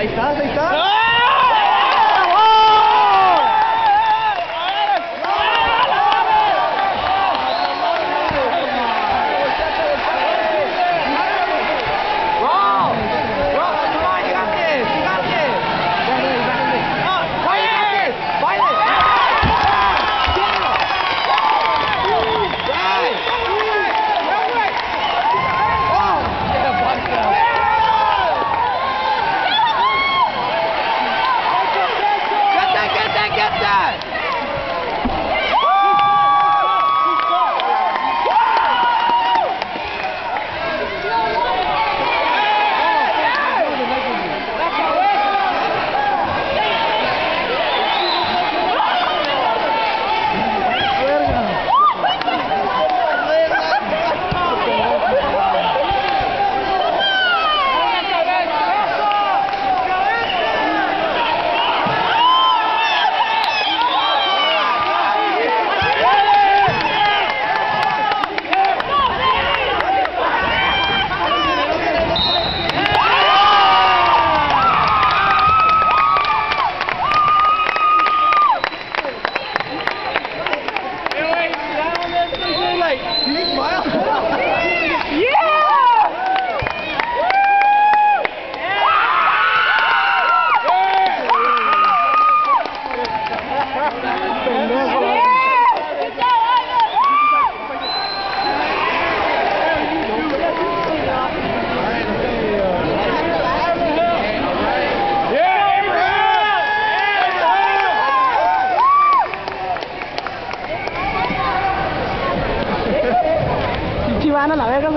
Aí tá, aí tá. Ah! right. Can you smile? yeah! Yeah! yeah. yeah. आना लगेगा